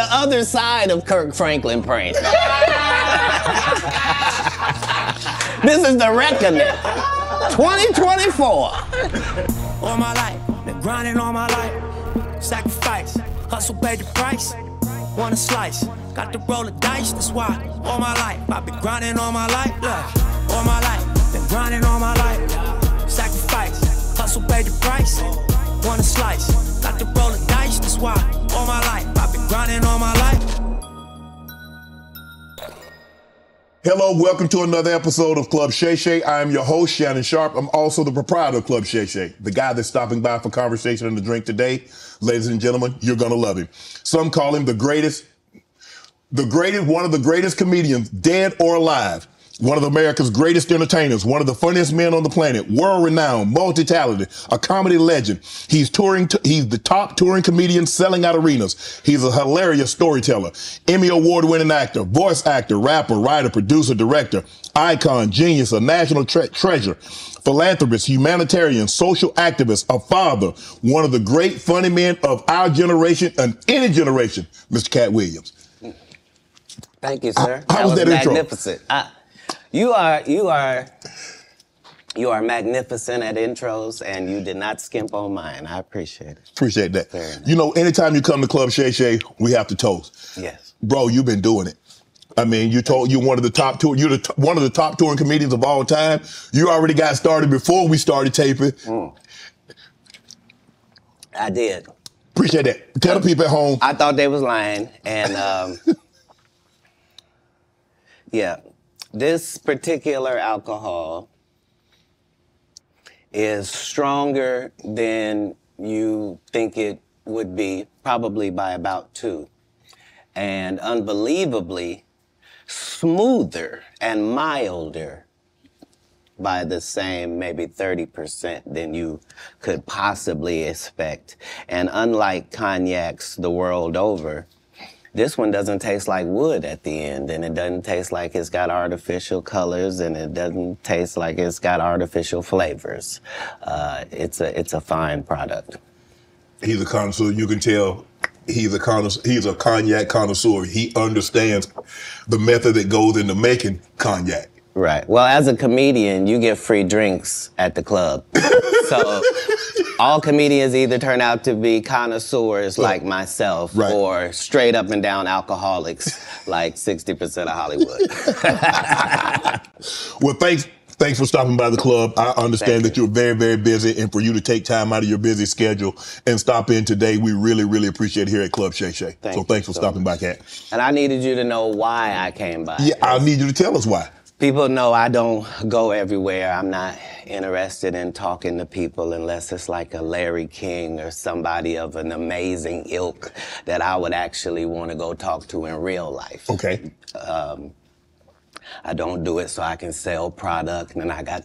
the other side of Kirk Franklin prank. this is the reckoning. 2024. All my life, been grinding all my life. Sacrifice, hustle, pay the price. Want a slice, got to roll the dice, that's why. All my life, I've been grinding all my life. Look, all my life, been grinding all my life. Sacrifice, hustle, pay the price. Want a slice, got to roll the dice, that's why. All my life, I've been grinding all my life. Hello, welcome to another episode of Club Shay Shay. I am your host, Shannon Sharpe. I'm also the proprietor of Club Shay Shay, the guy that's stopping by for conversation and a drink today. Ladies and gentlemen, you're gonna love him. Some call him the greatest, the greatest, one of the greatest comedians, dead or alive. One of America's greatest entertainers, one of the funniest men on the planet, world renowned, multi talented, a comedy legend. He's touring, t- he's the top touring comedian selling out arenas. He's a hilarious storyteller, Emmy award winning actor, voice actor, rapper, writer, producer, director, icon, genius, a national tre- treasure, philanthropist, humanitarian, social activist, a father, one of the great funny men of our generation and any generation, Mr. Katt Williams. Thank you, sir. How was that intro? magnificent. I- you are you are you are magnificent at intros, and you did not skimp on mine. I appreciate it. Appreciate that. Nice. You know, anytime you come to Club Shay Shay, we have to toast. Yes. Bro, you've been doing it. I mean, you told you're one of the top tour. You're the t- one of the top touring comedians of all time. You already got started before we started taping. I did. Appreciate that. Tell the people at home. I thought they was lying, and um, yeah, this particular alcohol is stronger than you think it would be, probably by about two, and unbelievably smoother and milder by the same maybe 30% than you could possibly expect. And unlike cognacs the world over, this one doesn't taste like wood at the end, and it doesn't taste like it's got artificial colors, and it doesn't taste like it's got artificial flavors. Uh, it's a it's a fine product. He's a connoisseur. You can tell he's a connoisseur. He's a cognac connoisseur. He understands the method that goes into making cognac. Right. Well, as a comedian, you get free drinks at the club. so all comedians either turn out to be connoisseurs like myself Right. or straight up and down alcoholics like 60% of Hollywood. Well, thanks. Thanks for stopping by the club. I understand Thank that you're very, very busy, and for you to take time out of your busy schedule and stop in today, we really, really appreciate it here at Club Shay Shay. Thank so thanks for so stopping much. by, Katt. and I needed you to know why I came by. Yeah, I need you to tell us why. People know I don't go everywhere. I'm not interested in talking to people unless it's like a Larry King or somebody of an amazing ilk that I would actually want to go talk to in real life. Okay. Um, I don't do it so I can sell product and then I got